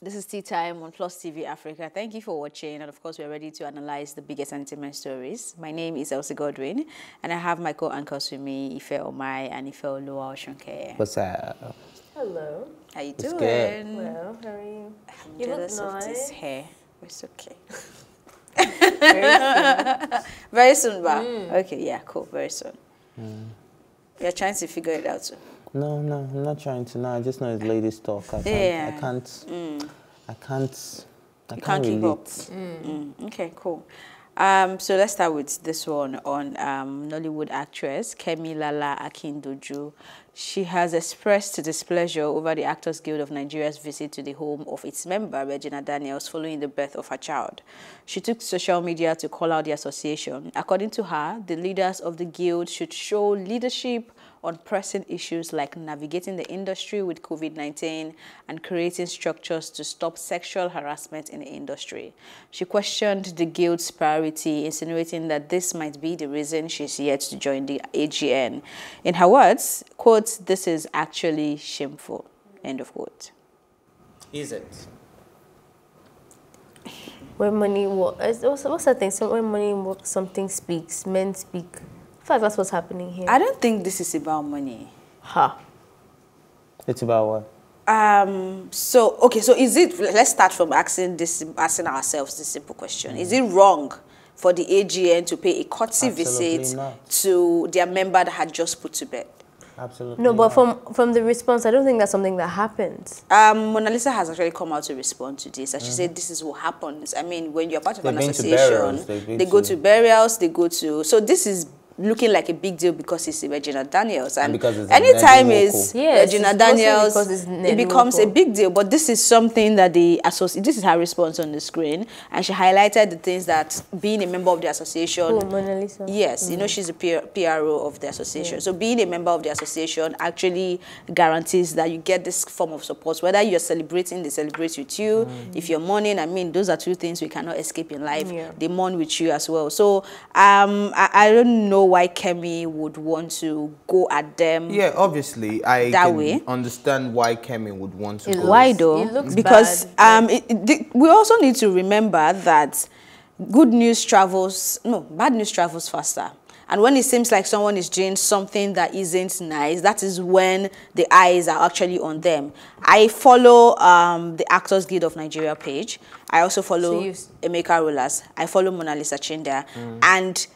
This is Tea Time on Plus TV Africa. Thank you for watching, and of course, we're ready to analyze the biggest entertainment stories. My name is Elsie Godwin, and I have my co-anchors with me, Ife Omai and Ife Oluwa Osunkeye. What's up? Hello. How you It's doing? good. Well, how are you? I'm You look jealous of this nice. hair. It's okay. Very soon. Very soon, ba? Mm. Okay, yeah, cool. Very soon. You're trying to figure it out too. No, no, I'm not trying to. No, I just know it's ladies talk. I can't. Yeah. I can't. I can't. I You can't, can't keep up. relate. Mm, okay, cool. Um, so let's start with this one on um, Nollywood actress Kemi Lala Akindoju. She has expressed displeasure over the Actors Guild of Nigeria's visit to the home of its member, Regina Daniels, following the birth of her child. She took social media to call out the association. According to her, the leaders of the guild should show leadership on pressing issues like navigating the industry with COVID-19 and creating structures to stop sexual harassment in the industry. She questioned the guild's priority, insinuating that this might be the reason she's yet to join the AGN. In her words, quote, this is actually shameful, end of quote. Is it? when money works, what's, what's that thing? So when money works, something speaks. Men speak. I feel like that's what's happening here. I don't think this is about money. ha. It's about what? Um, so, okay, so is it, let's start from asking this, asking ourselves this simple question. Is it wrong for the AGN to pay a courtesy Absolutely visit not. to their member that had just put to bed? Absolutely. No, but not. from from the response, I don't think that's something that happens. Um, Monalisa has actually come out to respond to this, and she said this is what happens. I mean, when you're part of They've an association, burials, they've go to- to burials, they go to. So this is looking like a big deal because it's Regina Daniels, and, because it's anytime Nedi is Yes, Regina it's Daniels, it's it becomes a big deal. But this is something that the associate. This is her response on the screen, and she highlighted the things that being a member of the association. Oh, Monalisa. Yes, you know she's a P- PRO of the association. So being a member of the association actually guarantees that you get this form of support. Whether you're celebrating, they celebrate with you. If you're mourning, I mean, those are two things we cannot escape in life. Yeah. They mourn with you as well. So um, I, I don't know why Kemi would want to go at them. Yeah, obviously, I That can way? understand why Kemi would want to It go. looks- Why though? It looks because bad, um, it, it, we also need to remember that good news travels. No, bad news travels faster. And when it seems like someone is doing something that isn't nice, that is when the eyes are actually on them. I follow um, the Actors Guild of Nigeria page. I also follow So you Emeka Rollas. I follow Monalisa Chinda. And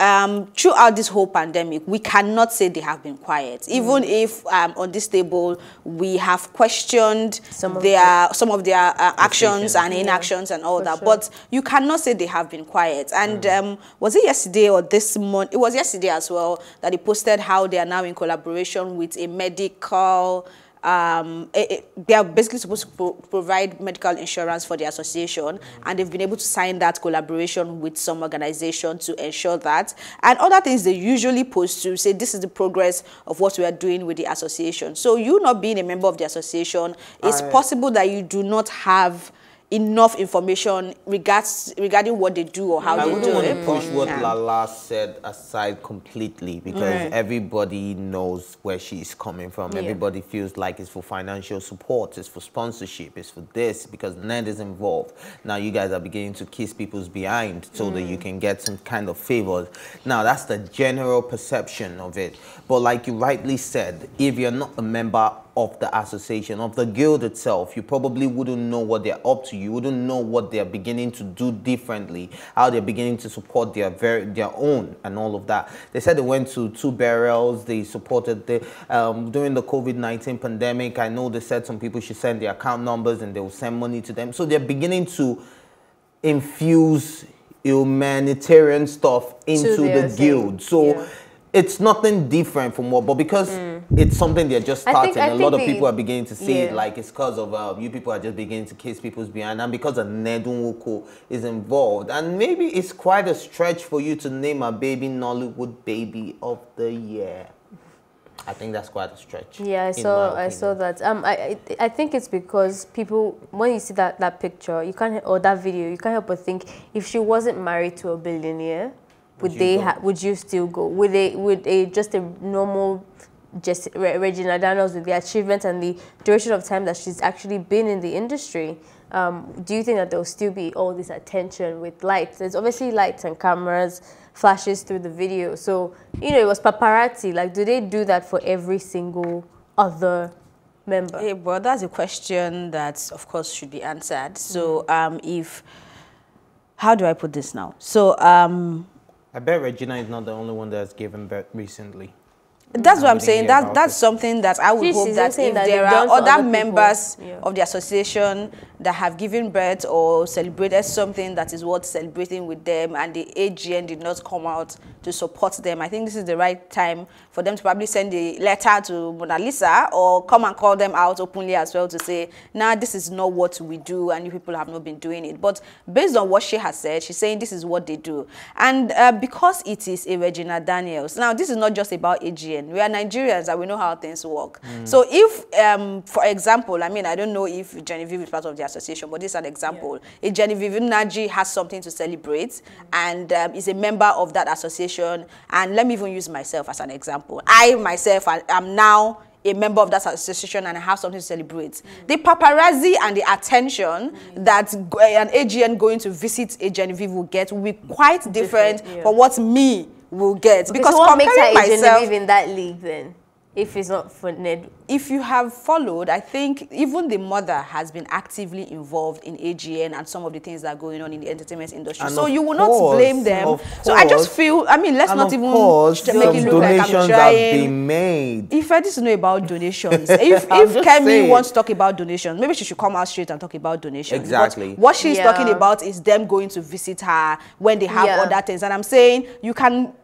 um, throughout this whole pandemic, we cannot say they have been quiet. Even if um, on this table we have questioned Some of their some of their uh, actions and inactions and all that, sure. but you cannot say they have been quiet. And um, was it yesterday or this month? It was yesterday as well that they posted how they are now in collaboration with a medical. Um, eh, eh, they are basically supposed to pro- provide medical insurance for the association, and they've been able to sign that collaboration with some organization to ensure that. And other things they usually post to say this is the progress of what we are doing with the association. So you not being a member of the association, it's possible that you do not have enough information regards regarding what they do or how I they wouldn't do want it. to push what Yeah. Lala said aside completely because everybody knows where she's coming from. Yeah. Everybody feels like it's for financial support, it's for sponsorship, it's for this because Ned is involved. Now you guys are beginning to kiss people's behind so that you mm. can get some kind of favors. Now that's the general perception of it. But like you rightly said, if you're not a member of the association, of the guild itself, you probably wouldn't know what they're up to. You wouldn't know what they're beginning to do differently, how they're beginning to support their very their own and all of that. They said they went to two burials. They supported the um, during the COVID nineteen pandemic. I know they said some people should send their account numbers and they will send money to them. So they're beginning to infuse humanitarian stuff into the guild. So yeah. it's nothing different from what, but because it's something they're just think- starting, I a lot of think people are beginning to see it like it's because of uh, you people are just beginning to kiss people's behind, and because of Ned Nwoko is involved, and maybe it's quite a stretch for you to name a baby Nollywood baby of the year. I think that's quite a stretch. Yeah, I saw. I saw that. Um, I, I I think it's because people when you see that that picture, you can't or that video, you can't help but think if she wasn't married to a billionaire, would, you they ha- would you still go? Would they would a just a normal Jess, Regina Daniels with the achievement and the duration of time that she's actually been in the industry, um, do you think that there will still be all this attention with lights? There's obviously lights and cameras, flashes through the video. So, you know, it was paparazzi. Like, do they do that for every single other member? Yeah, well, that's a question that, of course, should be answered. So, um, if how do I put this now? So, um, I bet Regina is not the only one that's given birth recently. That's what I'm saying. hear That that's it. something that I would She's- hope that if that there are other other members Yeah. of the association that have given birth or celebrated something that is worth celebrating with them, and the AGN did not come out to support them, I think this is the right time for them to probably send a letter to Monalisa or come and call them out openly as well to say, "Nah, this is not what we do, and you people have not been doing it." But based on what she has said, she's saying this is what they do, and uh, because it is a Regina Daniels. Now, this is not just about AGN. We are Nigerians and we know how things work. So, if, um, for example, I mean, I don't know if Genevieve is part of the association, but this is an example. If Genevieve Nnaji has something to celebrate and um, is a member of that association, and let me even use myself as an example. I myself am now a member of that association and I have something to celebrate. The paparazzi and the attention that an AGN going to visit a Genevieve will get will be quite different, Different, yeah. from what me will get. Because Because what makes her comparing myself, in that league then? If it's not for Ned. if you have followed, I think even the mother has been actively involved in AGN and some of the things that are going on in the entertainment industry. And so you will not blame them. of So I just feel, I mean, let's and not even course, make it look like I'm have trying. been made. If I just know about donations, if if just Kemi saying. wants to talk about donations, maybe she should come out straight and talk about donations. But Exactly. what she's Yeah. talking about is them going to visit her when they have Yeah. other things. And I'm saying you can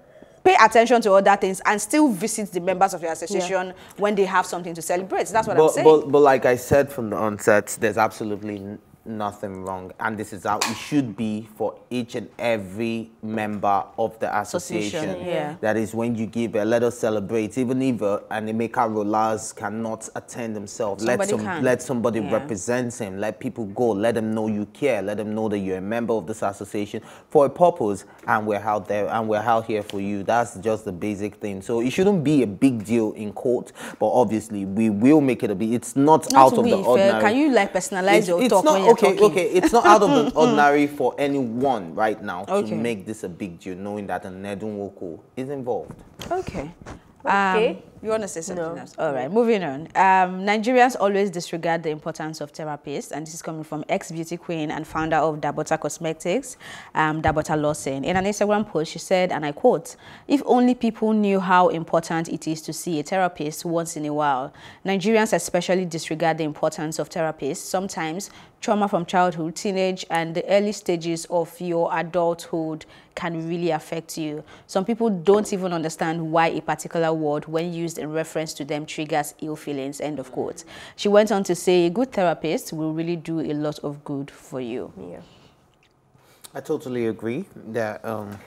pay attention to other things and still visit the members of your association when they have something to celebrate. That's what I'm saying. but, but like I said from the onset, there's absolutely n- nothing wrong. And this is how it should be for each and every member of the association. Association, yeah. That is when you give a let us celebrate. Even if uh, an Emeka Rollas cannot attend themselves, let, Somebody some, can. let somebody Yeah. represent him. Let people go. Let them know you care. Let them know that you're a member of this association for a purpose. And we're out there and we're out here for you. That's just the basic thing. So it shouldn't be a big deal in court. But obviously, we will make it a big. It's not, Not out of the ordinary. Can you like personalize It's, your it's talk not when you're okay. talking? Okay, it's not out of the ordinary for anyone right now Okay. to make this a big deal, knowing that a Ned Nwoko is involved. Okay. Okay. Um, you want to say something No. else? All right, moving on. Um, Nigerians always disregard the importance of therapists, and this is coming from ex-beauty queen and founder of Dabota Cosmetics, um, Dabota Lawson. In an Instagram post, she said, and I quote, if only people knew how important it is to see a therapist once in a while. Nigerians especially disregard the importance of therapists. Sometimes trauma from childhood, teenage, and the early stages of your adulthood can really affect you. Some people don't even understand why a particular word, when used in reference to them, triggers ill feelings. End of quote. She went on to say, a good therapist will really do a lot of good for you. Yeah. I totally agree that um,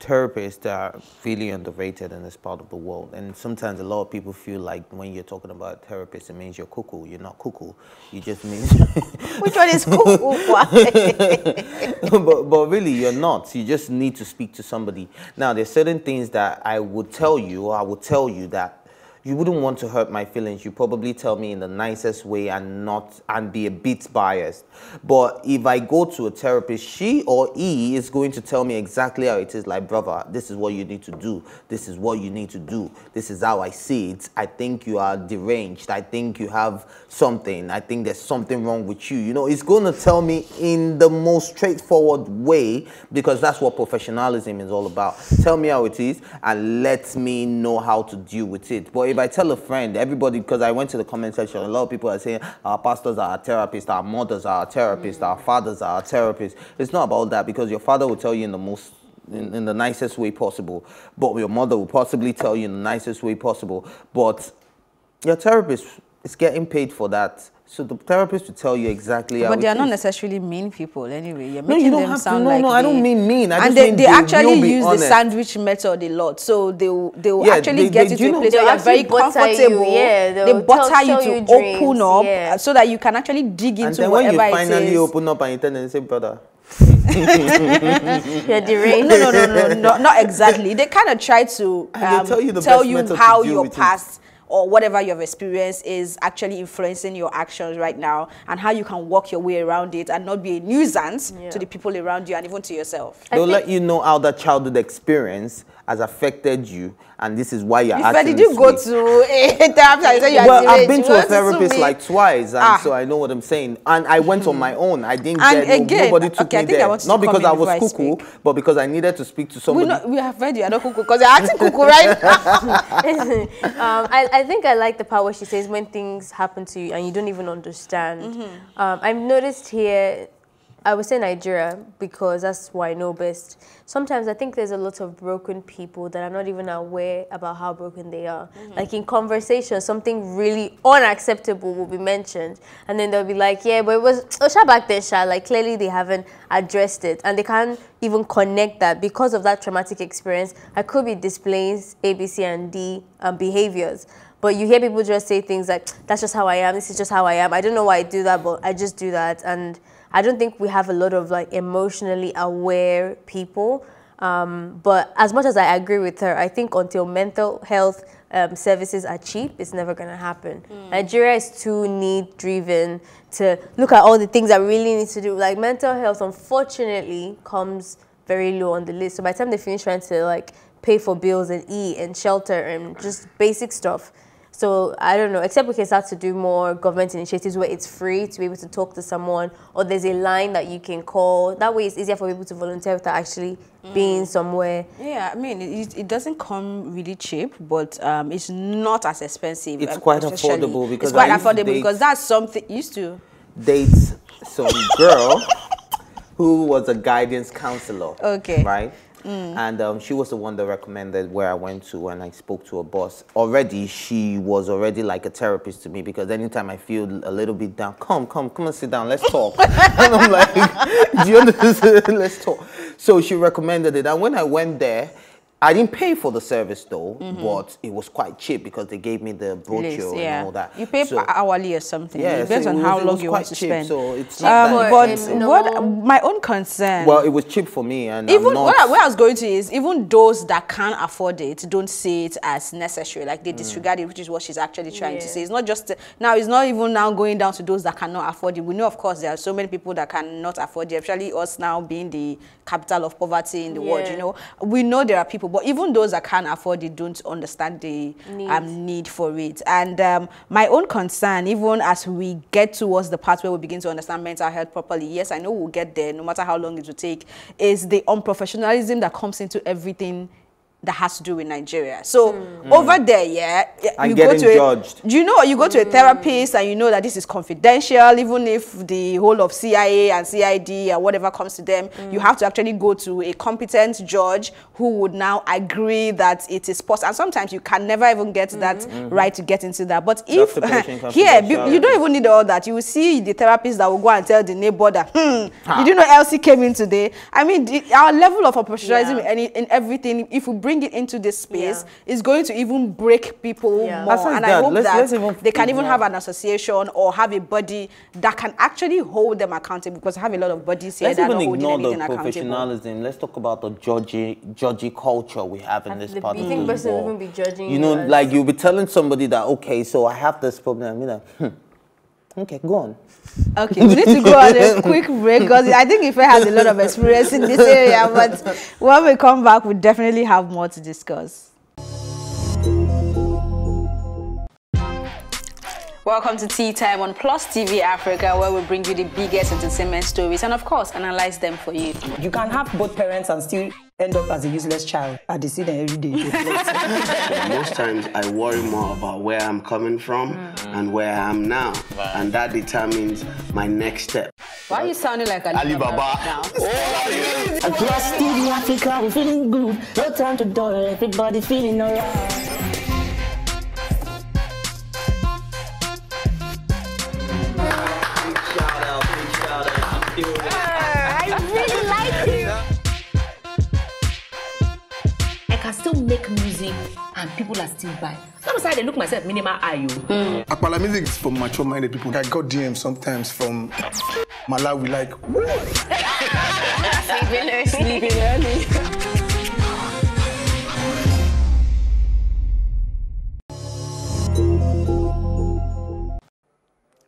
therapists are really underrated in this part of the world. And sometimes a lot of people feel like when you're talking about therapists, it means you're cuckoo. You're not cuckoo. You just mean. Which one is cuckoo? but, but really, you're not. You just need to speak to somebody. Now, there's certain things that I would tell you, I would tell you that you wouldn't want to hurt my feelings. You probably tell me in the nicest way and not and be a bit biased. But if I go to a therapist, she or he is going to tell me exactly how it is. Like, brother, this is what you need to do. This is what you need to do. This is how I see it. I think you are deranged. I think you have something. I think there's something wrong with you. You know, it's going to tell me in the most straightforward way because that's what professionalism is all about. Tell me how it is and let me know how to deal with it. But if I tell a friend, everybody, because I went to the comment section, a lot of people are saying our pastors are our therapists, our mothers are our therapists, our fathers are our therapists. It's not about that because your father will tell you in the most in, in the nicest way possible, but your mother will possibly tell you in the nicest way possible. But your therapist is getting paid for that. So the therapist will tell you exactly how But they it are not is. necessarily mean people anyway. You're making No, you don't them have to- no, like no, I don't mean mean. I and just they, mean they they will actually be use honest. the sandwich method a lot. So they will, they will Yeah, actually they- get they- you to a know- place They'll where you're very actually butter you, comfortable. yeah, they butter tell- you to you drinks, open up yeah. uh, so that you can actually dig into And into then when you finally open up and you tell them, say, brother, You're deranged. no, no, no, no, no, not exactly. They kind of try to um, tell you the tell you method how your with it. past or whatever you've experienced is actually influencing your actions right now and how you can walk your way around it and not be a nuisance Yeah. to the people around you and even to yourself. They'll let you know how that childhood experience has affected you, and this is why you're If acting did you this go way. to a therapist and you say you well, I've been to a therapist me? like twice, and Ah. so I know what I'm saying. And I went on my own. I didn't And get no- again, nobody took okay, I me think I there. want you Not to because in I was before I cuckoo, but because I needed to speak to we, somebody. know, we have read you are not cuckoo because you're acting cuckoo right um, I, I think I like the part where she says when things happen to you and you don't even understand. Mm-hmm. Um, I've noticed here, I would say Nigeria because that's what I know best. Sometimes I think there's a lot of broken people that are not even aware about how broken they are. Mm-hmm. Like in conversation, something really unacceptable will be mentioned, and then they'll be like, "Yeah, but it was Osha back then, Sha." Like clearly they haven't addressed it, and they can't even connect that because of that traumatic experience. I could be displaying A, B, C, and D um, behaviors. But you hear people just say things like, that's just how I am, this is just how I am. I don't know why I do that, but I just do that. And I don't think we have a lot of like emotionally aware people. Um, but as much as I agree with her, I think until mental health um, services are cheap, it's never going to happen. Nigeria is too need driven to look at all the things that really need to do. Like mental health, unfortunately, comes very low on the list. So by the time they finish trying to like pay for bills and eat and shelter and just basic stuff. So I don't know, except we can start to do more government initiatives where it's free to be able to talk to someone or there's a line that you can call. That way it's easier for people to volunteer without actually being somewhere. Yeah, I mean, it, it doesn't come really cheap, but um, it's not as expensive. It's um, quite affordable because it's quite I used to affordable date- because that's something used to. dates some girl who was a guidance counselor. Okay. Right? And um, she was the one that recommended where I went to and I spoke to a boss. Already, she was already like a therapist to me because anytime I feel a little bit down, come, come, come and sit down, let's talk. and I'm like, do you understand? let's talk. So she recommended it. And when I went there, I didn't pay for the service though, mm-hmm. but it was quite cheap because they gave me the brochure List, and yeah. all that. You pay So- per hourly or something. Yeah, it depends so it on was- how it long was you quite want to cheap, spend. so it's Cheap not for that but in what uh, my own concern Well, it was cheap for me, and even I'm not. what I, where I was going to is even those that can't afford it don't see it as necessary. Like they mm. disregard it, which is what she's actually trying to say. It's not just now. It's not even now going down to those that cannot afford it. We know, of course, there are so many people that cannot afford it. Especially us now being the capital of poverty in the world. You know, we know there are people, but even those that can't afford it don't understand the Need. um, need for it. And um, my own concern, even as we get towards the part where we begin to understand mental health properly, yes, I know we'll get there, no matter how long it will take, is the unprofessionalism that comes into everything that has to do with Nigeria. So hmm. Hmm. over there, yeah, yeah, And you go getting to a, judged. do you know you go to a hmm. therapist and you know that this is confidential, even if the whole of CIA and CID and whatever comes to them, you have to actually go to a competent judge who would now agree that it is possible. And sometimes you can never even get that right to get into that. But if Stipulation here you- you don't even need all that, you will see the therapist that will go and tell the neighbor that, hmm, did you know Elsie came in today? I mean, the, our level of professionalism Yeah. in, in everything, if we bring it into this space, Yeah. is going to even break people Yeah. more. Aside And that, I hope let's- that let's even- they can even yeah. have an association or have a body that can actually hold them accountable because I have a lot of bodies here Let's that are even not holding ignore the anything accountable. professionalism. Let's talk about the judgy, judgy culture we have in this The part of the world. even be judging You know, you as- like you'll be telling somebody that, okay, so I have this problem. You be like, hmm, okay, go on. Okay, we need to go on a quick break because I think Ife has a lot of experience in this area. But when we come back, we definitely have more to discuss. Welcome to Tea Time on Plus TV Africa, where we bring you the biggest entertainment stories and, of course, analyze them for you. You can have both parents and still end up as a useless child. I dey see them every day. Most times I worry more about where I'm coming from mm. and where I am now. And that determines my next step. Why are you sounding like Alibaba. now? Oh, Across TV Africa, we're feeling good. No time to dull, everybody feeling alright. People are still buying. Sometimes I look myself minimal eye. oh. Hmm. Akpala music is for mature minded people. I got DMs sometimes from Malawi, like, Sleeping early. Sleeping early.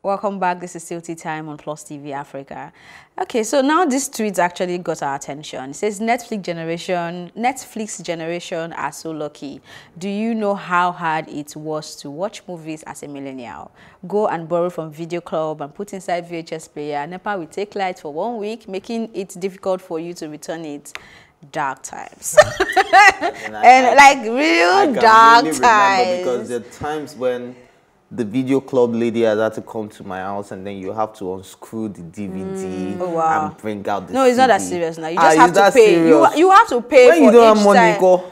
Welcome back. This is Silty Time on Plus TV Africa. Okay, so now this tweet actually got our attention. It says Netflix generation, Netflix generation are so lucky. Do you know how hard it was to watch movies as a millennial? Go and borrow from Video Club and put inside VHS player. NEPA will take light for one week, making it difficult for you to return it. Dark times. And, I- and I- like I real can dark really remember times. because there are times when the video club lady has had to come to my house and then you have to unscrew the DVD mm. Oh, wow. and bring out the No, it's not that serious now. You Ah, just is have to that pay. You, serious? you have to pay when for you don't each have money, time. go.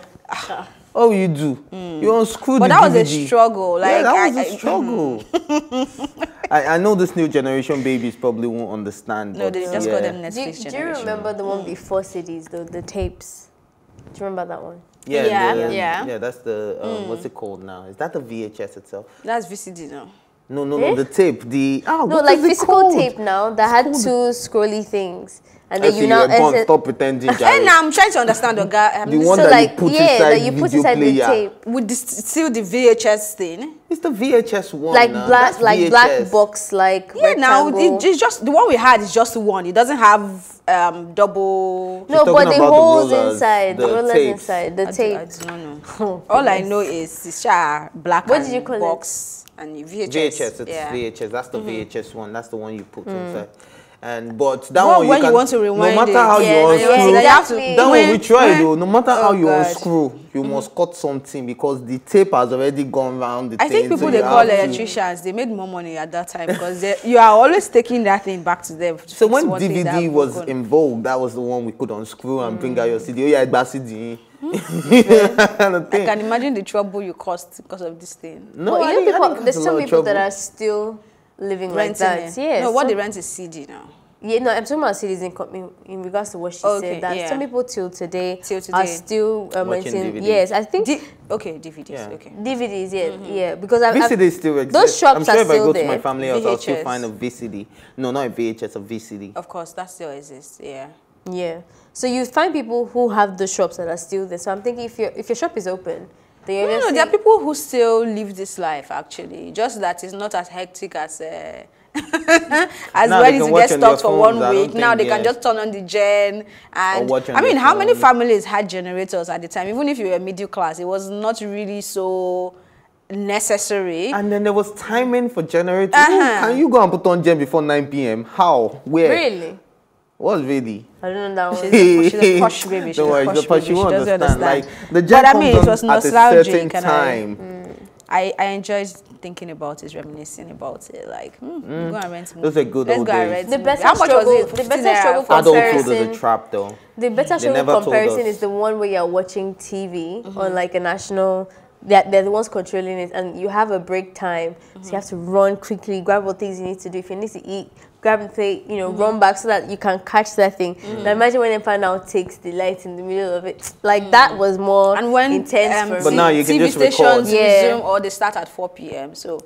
Oh, you do? Mm. You unscrew But the that was a DVD. struggle, yeah, like, that I- was a I- struggle. Mm. I, I know this new generation babies probably won't understand. No, but they just yeah. call them Do you, Netflix do you remember the one before CDs, though, the tapes? Do you remember that one? Yeah, Yeah, the- yeah. yeah. That's the um, hmm. what's it called now? Is that the VHS itself? That's VCD now. No, no, no. Eh? The tape. The oh, No, what like is physical called? tape now that had two scrolly things. And then you see now were born, stop pretending. And Jerry. now I'm trying to understand the guy. I'm The one so that like you put yeah, inside that you put video inside the player. tape. with this still the VHS thing. It's the VHS one. Like now. black That's like black box like Yeah, now rectangle. it, it's just the one we had is just one. It doesn't have um double. no, talking but the about the holes rollers, inside, the, the rollers tapes. inside, the I do, I tape. do not know. All I know is it's a black What and did you call it? box and VHS. VHS. It's yeah. VHS. That's the Mm-hmm. VHS one. That's the one you put Mm. inside. And but that Well, one when you can, want to rewind no matter it, how yeah, you yeah, unscrew, you to- exactly. that one we try though. No matter how Oh, you God. unscrew, you must cut something because the tape has already gone round the I thing. think people so they you call electricians, they made more money at that time because they- you are always taking that thing back to them. to So when that DVD was broken. in vogue, that was the one we could unscrew and bring out your CD. Oh yeah, it's CD. I can imagine the trouble you caused because of this thing. No, But I you know, people, there's some people that trouble. are still living like Renting that. it. Yes. No, what some- they rent is CD now. Yeah, no, I'm talking about cities in, in, in regards to what she Okay, said. That yeah. some people till today, Till are today. still um, Watching renting. DVDs. Yes, I think D- okay, DVDs. Yeah. Okay. DVDs. Yeah, yeah, because I've, I've- VCD still exists. Those shops I'm sure are if I go there. to my family house, I'll still find a VCD. No, not a VHS, a VCD. Of course, that still exists. Yeah. Yeah. So you find people who have the shops that are still there. So I'm thinking if your if your shop is open, then you're No, no, there are people who still live this life actually. Just that it's not as hectic as uh, as Now when they it can watch gets on their stuck for one phones, I week. Now they think, can just turn on the gen and I mean, their how many families had generators at the time? Even if you were middle class, it was not really so necessary. And then there was timing for generators. Uh-huh. Can you go and put on gen before 9 p.m.? How? Where? really. What's really? I don't know that one. She's a, she's a posh baby. She's Don't worry, a she's posh a posh. baby. She won't doesn't understand. understand. Like the but I mean, it on was at a nostalgic. certain and time. I, I, I enjoyed thinking about it, reminiscing about it. Like, hmm, go mm. and rent movie. Those are good Let's old go and days. rent The movie. better How much struggle- was it? the 15 better naira struggle for- Adulthood is a Comparison. trap, though. The better They show comparison is the one where you're watching TV mm-hmm. on like a national. They're, they're the ones controlling it, and you have a break time, so you mm-hmm. have to run quickly, grab what things you need to do. If you need to eat, grab and say, you know, mm-hmm. run back so that you can catch that thing. Mm. Now imagine when NEPA now takes the light in the middle of it, like mm. that was more and when intense um, for But me. now you can TV just record. stations Yeah. resume or they start at 4 p.m. So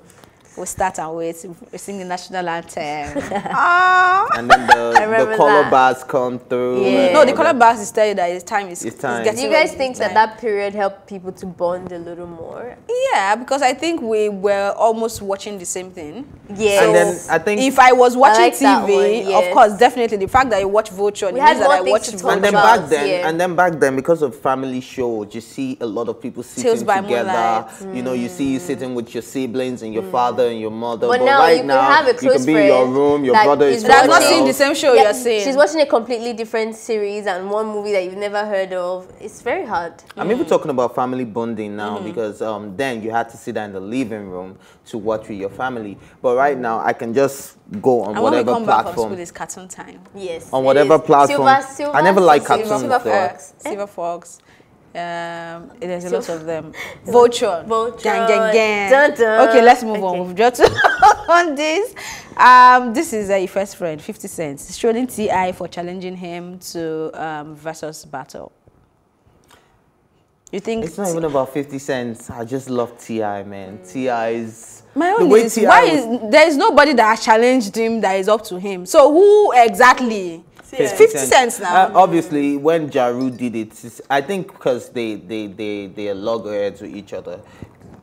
we start and wait, we sing the national anthem. ah. And then the, the color that. bars come through. Yeah. No, the color bars is tell you that it's time is It's time. getting Do you guys think that that period helped people to bond a little more? Yeah, because I think we were almost watching the same thing. Yes. And then I think If I was watching like TV, one, yes. of course, definitely the fact that you watch Vulture, We it means that I things watched to and then about, back then, yeah. and then back then, because of family shows, you see a lot of people sitting Tales by together. Moonlight. You know, you see you sitting with your siblings and your father and your mother. But But, now right you can now, have a close you can be in your room. Your that brother is is That not somewhere seen the same show Yeah, you're saying. She's watching a completely different series and one movie that you've never heard of. It's very hard. I'm even mm. talking about family bonding now mm-hmm. because um, then you had to sit down in the living room to watch with your family. But right now, I can just go on and when we whatever come back from platform. school, it's cartoon time. Yes. On whatever is. platform. Silver, silver, I never liked silver, cartoons, Silver though. Fox. Silver Fox. Eh? Um, there's a So- lot of them. Vulture. Vulture. Gang, gang, gang. Dun, dun. Okay, let's move Okay. on. We've just on this. Um, this is a first friend, 50 Cent, showing T.I. for challenging him to um, Verzuz battle. You think? It's not even about 50 cents. I just love T.I., man. T.I. is... My the own way is T.I. why is there is nobody that has challenged him that is up to him. So who exactly? It's 50 cents now. Uh, obviously, when Ja Rule did it, I think because they they they they are loggerheads with each other.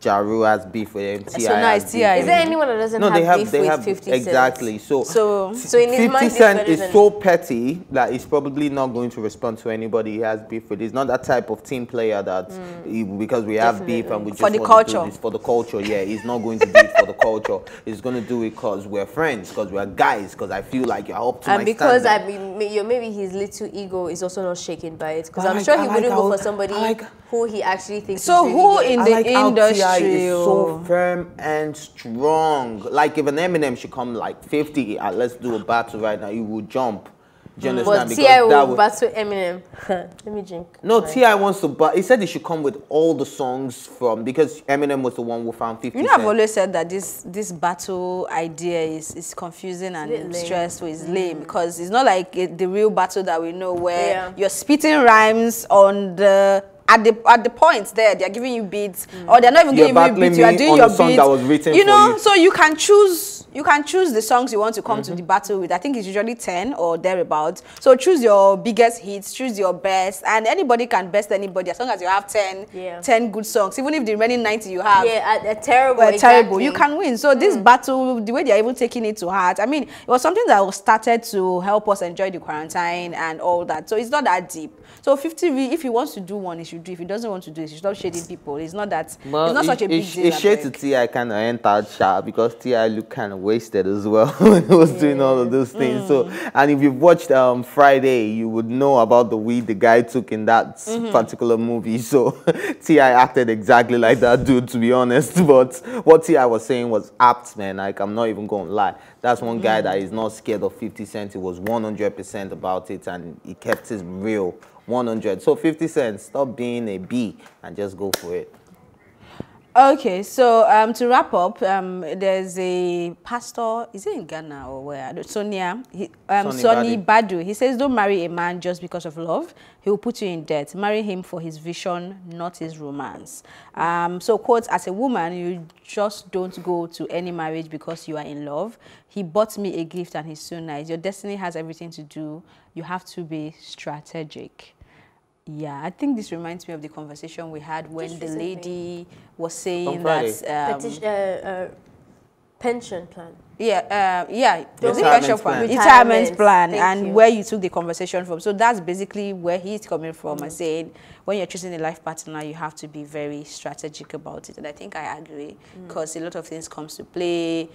Ja Rule has beef with him. T.I. So now it's T.I. Is there anyone that doesn't No, have they have. beef They with have 50 exactly. So, So- So in his 50 mind, it's Cent is so petty that he's probably not going to respond to anybody he has beef with. He's not that type of team player that he- because we have beef and we just For the want to do culture. this for the culture. Yeah, he's not going to do it for the culture. He's going to do it because we're friends, because we're guys, because I feel like you're up to my and because standard. I mean, you- maybe his little ego is also not shaken by it. Because I I'm like- sure he like wouldn't go for somebody I like- who he actually thinks. So is who really in I the like industry, T.I. is so firm and strong. Like if an Eminem should come like 50, uh, let's do a battle right now, you will jump. Do you understand? But T.I. will would- battle Eminem. Let me drink. no, Right. T.I. wants to, but he said he should come with all the songs from because Eminem was the one who found 50 You know, I've always said that this this battle idea is, is confusing and lame. stressful. It's lame because it's not like it, the real battle that we know where Yeah. you're spitting rhymes on the at the at the points there. They're giving you beats, or they're not even You're giving you battling beats. You are doing your a song beats. that was written you for know, you. so you can choose. You can choose the songs you want to come Mm-hmm. to the battle with. I think it's usually 10 or thereabouts. So choose your biggest hits, choose your best, and anybody can best anybody as long as you have 10, Yeah. 10 good songs. Even if the remaining 90 you have Yeah, a, a terrible. were terrible. You can win. So this battle, the way they are even taking it to heart, I mean, it was something that was started to help us enjoy the quarantine and all that. So it's not that deep. So 50, re- if he wants to do one, he should do. If he doesn't want to do it, he should stop shading people. It's not that. it's not such a big it, deal. It I shade to. T.I. kind of entered sharp because T.I. looked kind of wasted as well when he was doing all of those things. So, Mm. and if you've watched um, Friday, you would know about the weed the guy took in that Mm-hmm. particular movie. So, T.I. acted exactly like that dude, to be honest. But what T.I. was saying was apt, man. Like I'm not even going to lie. That's one guy that is not scared of 50 Cent. He was 100% about it, and he kept his real. 100. So 50 cents, stop being a B and just go for it. Okay, so um, to wrap up, um, there's a pastor, is it in Ghana or where? Sonia, he, um, Sonny Sonnie Badu. He says, don't marry a man just because of love. He will put you in debt. Marry him for his vision, not his romance. Um, so, quote, as a woman, you just don't go to any marriage because you are in love. He bought me a gift and he's so nice. Your destiny has everything to do. You have to be strategic. Yeah, I think this reminds me of the conversation we had when the lady was saying that. Um, Petition, uh, uh, pension plan. yeah, uh, yeah, Retirement retirement plan. plan, retirement Retirement, plan, thank and you. where you took the conversation from. So that's basically where he's coming from and saying when you're choosing a life partner, you have to be very strategic about it. And I think I agree because a lot of things comes to play.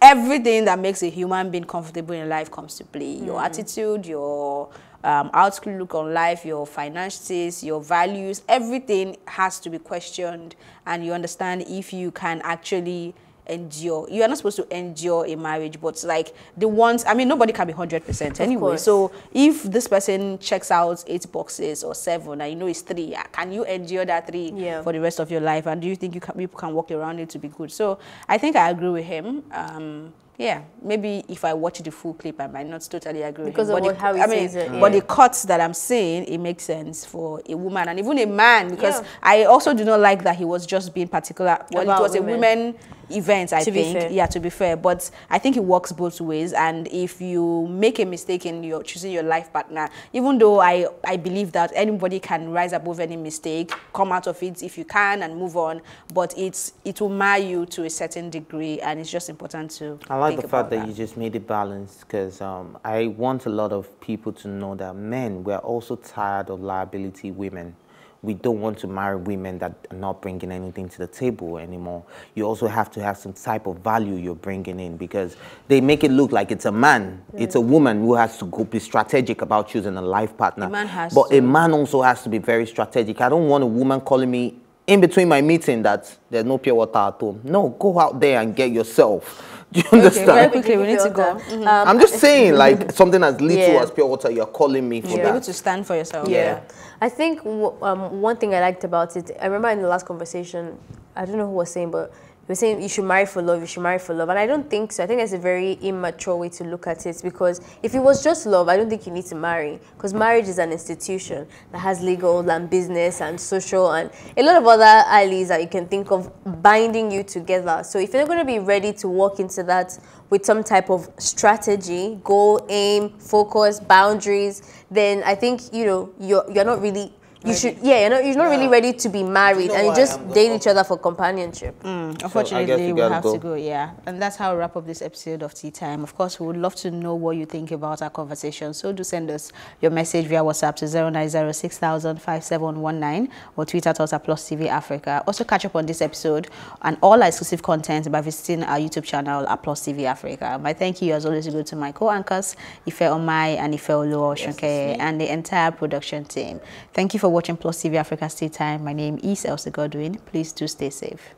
Everything that makes a human being comfortable in life comes to play. Your attitude, your um, outlook on life, your finances, your values, everything has to be questioned, and you understand if you can actually endure. You are not supposed to endure a marriage, but like the ones, I mean, nobody can be 100% anyway. course. So if this person checks out eight boxes or seven, and you know it's three, ah, can you endure that three Yeah. for the rest of your life? And do you think you can, people can walk around it to be good? So I think I agree with him. Um, yeah, maybe if I watch the full clip, I might not totally agree Because with of him. what- how he I mean, says it, but the cuts that I'm seeing, it makes sense for a woman and even a man because Yeah. I also do not like that he was just being particular. Well, About it was women. a women event, I To be think. fair. Yeah, to be fair. But I think it works both ways. And if you make a mistake in your choosing your life partner, even though I, I believe that anybody can rise above any mistake, come out of it if you can and move on, but it's it will mar you to a certain degree and it's just important to I like think the fact about that, you just made it balanced because um, I want a lot of people to know that men, we're also tired of liability women. We don't want to marry women that are not bringing anything to the table anymore. You also have to have some type of value you're bringing in because they make it look like it's a man, it's a woman who has to go be strategic about choosing a life partner. A man has but to. a man also has to be very strategic. I don't want a woman calling me in between my meeting that there's no pure water at home. No, go out there and get yourself. Do you Okay, understand? very quickly, we need to go. Um, I'm just saying, like something as little Yeah. as pure water, you're calling me for be able to stand for yourself. Yeah. I think um, one thing I liked about it, I remember in the last conversation, I don't know who was saying, but we're saying you should marry for love, you should marry for love. And I don't think so. I think that's a very immature way to look at it because if it was just love, I don't think you need to marry. Because marriage is an institution that has legal and business and social and a lot of other allies that you can think of binding you together. So if you're not going to be ready to walk into that with some type of strategy, goal, aim, focus, boundaries, then I think, you know, you're, you're not really you should yeah you're not, you're not really ready to be married know and you just I'm date each other for companionship mm, Unfortunately, you we gotta have go. to go, yeah. And that's how we wrap up this episode of Tea Time. Of course, we would love to know what you think about our conversation. So do send us your message via WhatsApp to 0906005719 or tweet at us at Plus TV Africa. Also catch up on this episode and all our exclusive content by visiting our YouTube channel at Plus TV Africa. My thank you as always go to my co-anchors, Ife Omai and Ife Oluwa Osunkeye, and the entire production team. Thank you for watching Plus TV Africa Tea Time. My name is Elsie Godwin. Please do stay safe.